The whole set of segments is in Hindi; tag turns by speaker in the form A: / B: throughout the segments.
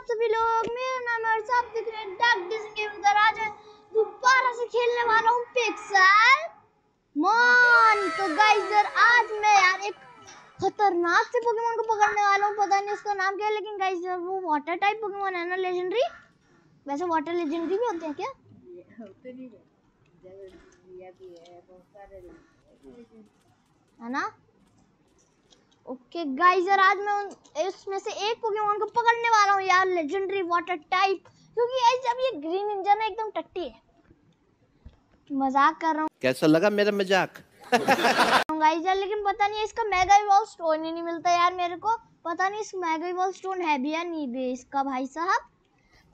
A: आप सभी लोग मेरा नाम है और आप देख रहे हैं डक डिजन गेम उधर आज दोबारा से खेलने वाला हूँ पिक्सल मॉन तो गाइस यार आज मैं यार एक खतरनाक से पोकेमोन को पकड़ने वाला हूँ। पता नहीं उसका नाम क्या है लेकिन गाइस यार वो वाटर टाइप पोकेमोन है ना लेजेंडरी वैसे वाटर लेजेंडरी भी होते हैं क्या? होते नहीं है ना? ओके गाइस यार आज मैं इसमें से एक पोकेमोन को पकड़ने वाला हूँ यार लेजेंडरी वाटर टाइप क्योंकि गाइस जब ये ग्रीन निंजा ना एकदम टट्टी है। मज़ाक कर रहा
B: कैसा लगा मेरा मज़ाक?
A: हूँ गाइस यार लेकिन पता नहीं इसका मेगा इवॉल्व स्टोन ही नहीं मिलता यार मेरे को। पता नहीं इस मेगा इवॉल्व स्टोन है भी या नहीं भी इसका भाई साहब।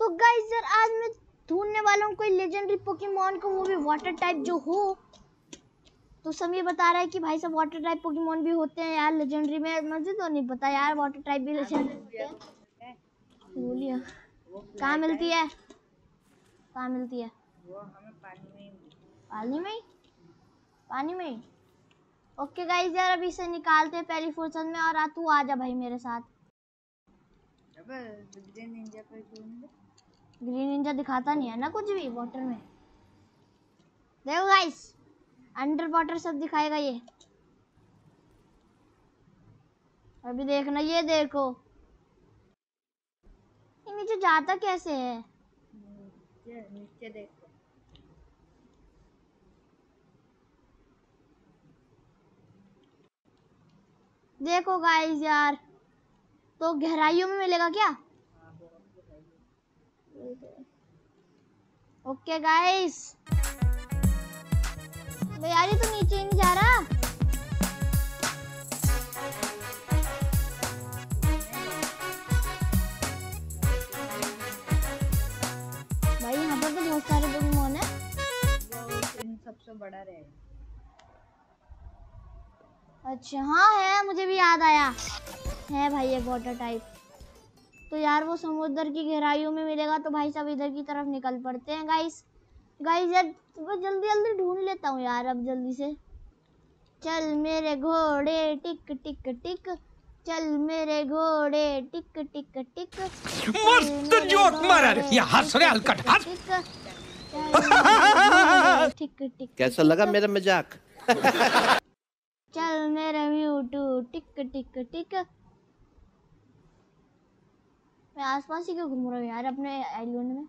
A: तो गाइस यार आज मैं ढूँढने वाला हूँ कोई लेजेंडरी पोकेमोन को वो भी वाटर टाइप जो हो। तो सब ये बता रहा है कि भाई सब वाटर टाइप पोकेमोन भी होते हैं यार लेजेंडरी में मुझे तो नहीं पता यार वाटर टाइप भी लेजेंडरी होते हैं। बोलिए कहाँ मिलती है? कहाँ मिलती है? पानी में पानी में ओके गाइस यार अभी इसे निकालते हैं पहली फुर्सत में और आ तू आ जा भाई मेरे साथ। ग्रीन निंजा दिखाता नहीं है ना कुछ भी वाटर में? देखो गाइस अंडर वाटर सब दिखाएगा ये। अभी देखना ये देखो। ये नीचे जाता कैसे है?
C: नीचे देखो।
A: देखो गाइस यार तो गहराइयों में मिलेगा क्या? ओके गाइस यार ये तो नीचे ही नहीं जा रहा। भाई यहाँ पर तो बहुत सारे पोकेमोन है।
C: सबसे बड़ा रहेगा
A: अच्छा हाँ है मुझे भी याद आया। है भाई एक वाटर टाइप तो यार वो समुद्र की गहराइयों में मिलेगा तो भाई सब इधर की तरफ़ निकल पड़ते हैं गाइस गाइस यार मैं जल्दी जल्दी ढूंढ लेता हूँ यार अब जल्दी से। चल मेरे घोड़े टिक टिक टिक। चल मेरे घोड़े टिक टिक टिक।
D: मस्त जोक मारा रे। ये हंस रहे हलकट हंस।
A: टिक। टिक
B: कैसा लगा मेरा मज़ाक?
A: चल मेरे म्यूटू टिक टिक टिक। मैं आसपास ही क्यों घूम रहा हूँ यार अपने आइलैंड में?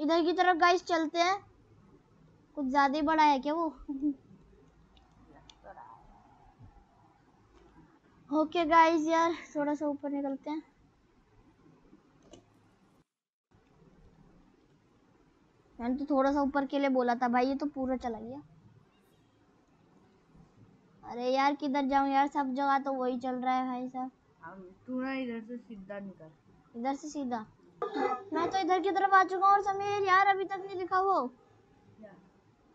A: इधर की तरफ़ गाइस चलते हैं। कुछ ज़्यादा ही बड़ा है क्या वो? ओके गाइस यार थोड़ा सा ऊपर निकलते हैं। मैंने तो थोड़ा सा ऊपर के लिए बोला था भाई ये तो पूरा चला गया। अरे यार किधर जाऊँ यार? सब जगह तो वही चल रहा है भाई साहब।
C: तू ना इधर से सीधा निकल।
A: इधर से सीधा? मैं तो इधर की तरफ़ आ चुका हूँ और समीर यार अभी तक नहीं दिखा वो।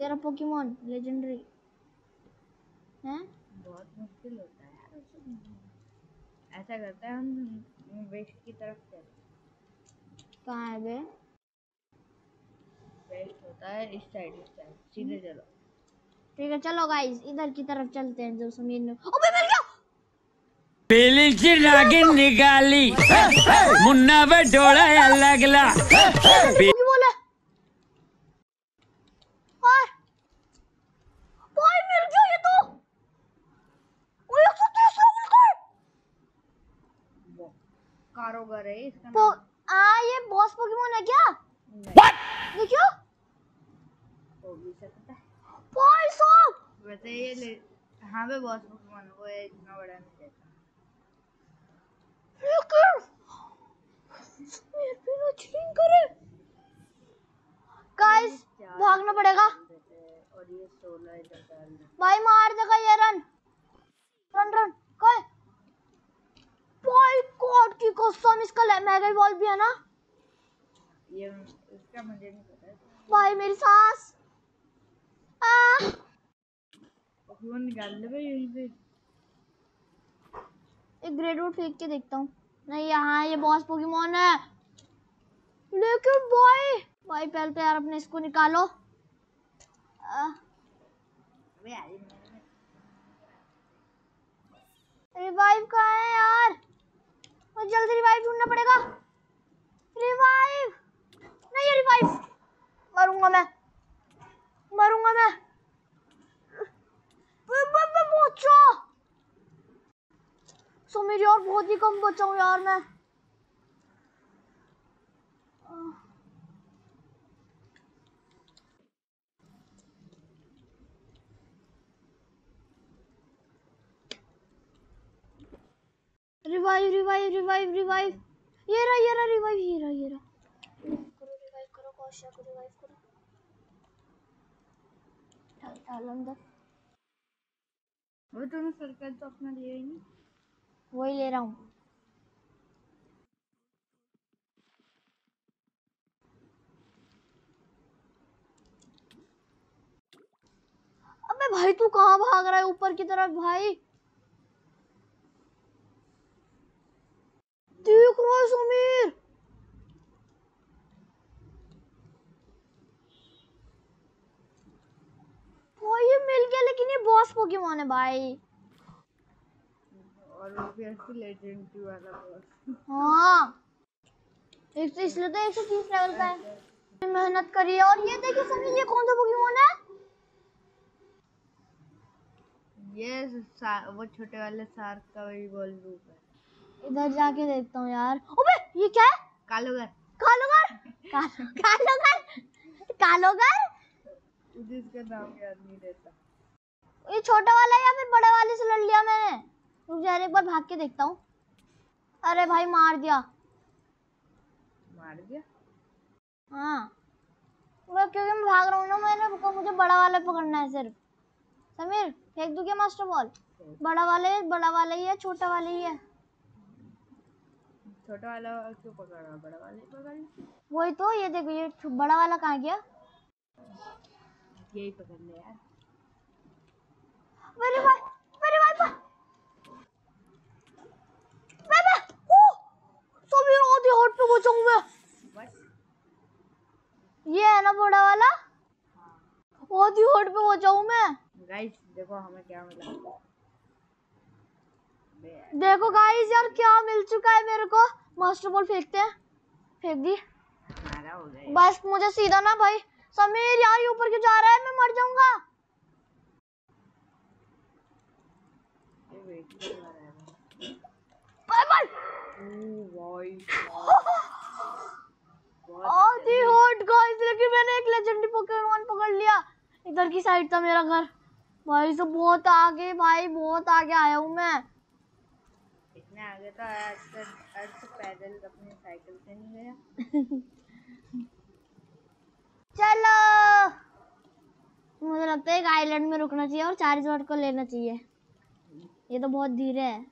A: तेरा पोकेमोन लेजेंडरी हैं?
C: बहुत मुश्किल होता है यार। ऐसा करता है हम वेस्ट की तरफ़ चल
A: कहाँ है बे?
C: वेस्ट होता है इस साइड इस साइड सीधे चलो।
A: ठीक है चलो गाइस इधर की तरफ़ चलते हैं जो समीर ने अबे मिल गया!
D: पेलीची नागिन निकाली। मुन्ना पे
A: और भाई मिल गया ये तो। तो
C: कारोगर है इसका
A: पो आ ये बॉस पोकेमोन है क्या?
C: नहीं।
A: देखियो।
C: हो भी सकता है।
A: भाई साहब।
C: वैसे ये ले हाँ बे बॉस पोकेमोन वो इतना बड़ा नहीं
A: मेरे करे गाइस भागना पड़ेगा।
C: और ये सोलह इधर
A: भाई, मार देगा ये रन रन रन कहे भाई गॉड की कसम, इसका मेगा बॉल भी है ना?
C: ये इसका मुझे नहीं पता
A: भाई, मेरी सांस। आ।
C: पोकेमोन निकाल ले भाई, यहीं पे
A: एक ग्रेड रूट फेंक के देखता हूँ नहीं यहाँ ये बॉस पोकेमोन है लेकिन बॉय भाई पहले तो यार अपने इसको निकालो रिवाइव कहाँ है यार मुझे जल्दी रिवाइव ढूंढना पड़ेगा रिवाइव नहीं रिवाइव मरूँगा मैं मरूँगा मैं बच्चा बहुत ही कम बचा हूँ यार मैं। रिवाइव रिवाइव रिवाइव रिवाइव ये रहा ये रहा रिवाइव ये रहा ये रहा। करो रिवाइव करो कौशा को रिवाइव करो। डाल अंदर।
C: वो तुमने सर्कल तो अपना लिया ही नहीं।
A: वही ले रहा हूँ अबे भाई, तू कहाँ भाग रहा है? ऊपर की तरफ़ भाई। देख रहा है समीर। भाई, ये मिल गया, लेकिन ये बॉस पोकेमोन है भाई।
C: और वो लेजेंडरी वाला बॉस
A: हाँ। एक तो इसलिए तो एक सौ तीस लेवल का है। मेहनत करी है। और ये देखिए सभी ये कौन सा पोकेमोन है?
C: ये वो छोटे वाले सार्क का वही बॉल रूप है।
A: इधर जाके देखता हूँ यार। अबे ये क्या है?
C: कालोगर।
A: कालोगर? कालोगर? कालोगर?
C: इसका नाम याद नहीं रहता।
A: ये छोटा वाला या फिर बड़े वाले से लड़ लिया मैंने? रुक जा एक बार भाग के देखता हूँ। अरे भाई मार दिया।
C: मार दिया?
A: हाँ। क्योंकि मैं भाग रहा हूँ ना मैंने मुझे बड़ा वाला पकड़ना है सिर्फ़। समीर फेंक दूँ क्या मास्टर बॉल बड़ा वाले बड़ा वाला ही है छोटा वाला ही है।
C: छोटा वाला क्यों पकड़ रहा बड़ा वाले ही पकड़
A: वही तो ये देखो ये बड़ा वाला कहाँ गया?
C: यही पकड़ ले यार।
A: मेरे भाई पर मैं मैं ओ समीर आधी हॉट पे बचाऊं मैं
C: बस
A: ये है ना बड़ा वाला आधी हॉट पे बचाऊं मैं
C: गाइस देखो हमें क्या मिला।
A: देखो गाइस यार क्या मिल चुका है मेरे को। मास्टर बॉल फेंकते हैं। फेंक दी। बस मुझे सीधा ना भाई। समीर यार ये ऊपर क्यों जा रहा है? मैं मर जाऊँगा। बाय बाय आधी हॉट गाइस लेकिन मैंने एक लेजेंडरी पोकेमोन पकड़ लिया। इधर की साइड था मेरा घर। भाई सब बहुत आगे भाई बहुत आगे आया हूँ मैं।
C: इतने आगे तो आज तक आज तक पैदल अपनी साइकिल से नहीं गया।
A: चलो। मुझे लगता है एक आइलैंड में रुकना चाहिए और चार्ज को लेना चाहिए। ये तो बहुत धीरे है।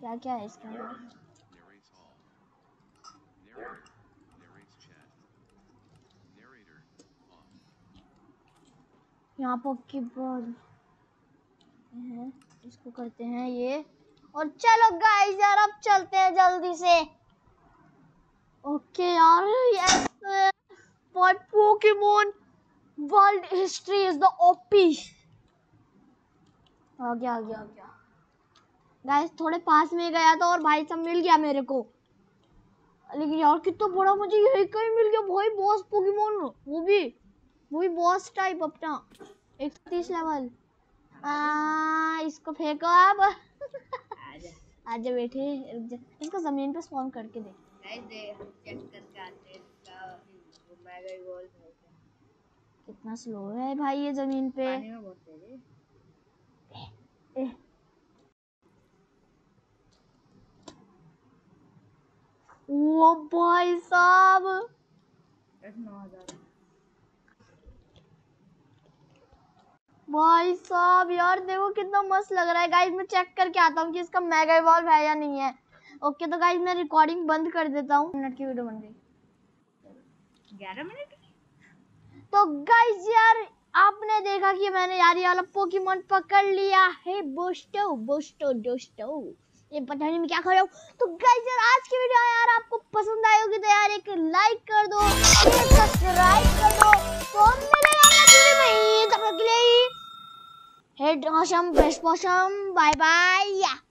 A: क्या क्या है इसके यहाँ पर बॉल। है, इसको करते हैं ये। और चलो गाइस यार, अब चलते हैं जल्दी से। ओके यार yes for Pokemon world history is the OP आ गया आ गया आ गया। गाइस थोड़े पास में गया था और भाई सब मिल गया मेरे को। लेकिन यार, कितना तो बड़ा मुझे यही कहीं मिल गया। भाई बॉस पोकेमोन वो भी वो भी बॉस टाइप अपना। एक सौ तीस लेवल आ इसको फेंको आप।
C: आजा
A: जा। इसको ज़मीन पे स्पॉन करके दे कितना स्लो है भाई ये ज़मीन पे। ए, वो भाई साहब। भाई साहब यार देखो कितना मस्त लग रहा है। गाइस मैं चेक करके आता हूँ कि इसका मेगा इवॉल्व है या नहीं है। ओके तो गाइस मैं रिकॉर्डिंग बंद कर देता हूँ। मिनट की वीडियो बन गई।
C: ग्यारह मिनट
A: तो गाइस यार आपने देखा कि मैंने यार ये वाला पोकेमोन पकड़ लिया है। बोस्टो बोस्टो दोस्तो ये पता नहीं मैं क्या कर रहा हूँ। तो गाइस यार, आज की वीडियो यार, आपको पसंद आई होगी तो यार एक लाइक कर दो सब्सक्राइब कर दो। तो मिलेंगे head awesome best awesome bye bye